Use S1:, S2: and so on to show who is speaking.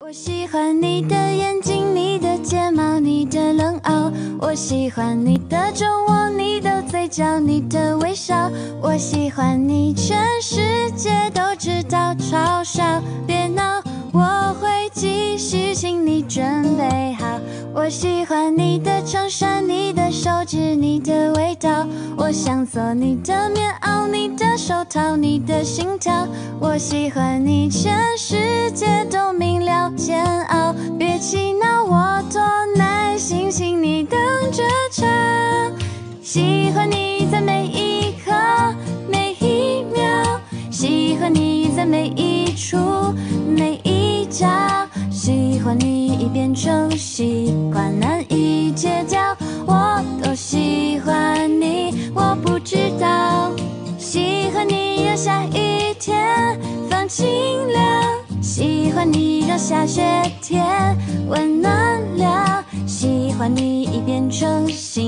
S1: 我喜欢你的眼睛，你的睫毛，你的冷傲。我喜欢你的酒窝，你的嘴角，你的微笑。我喜欢你，全世界都知道，嘲笑别闹，我会继续，请你准备好。我喜欢你的衬衫，你的手指，你的味道。我想做你的棉袄，你的手套，你的心跳。我喜欢你，全世界都欢你在每一刻每一秒，喜欢你在每一处每一角，喜欢你已变成习惯，难以戒掉。我都喜欢你，我不知道。喜欢你让下雨天放晴了，喜欢你让下雪天温暖了，喜欢你已变成信仰，难